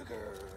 Cooker.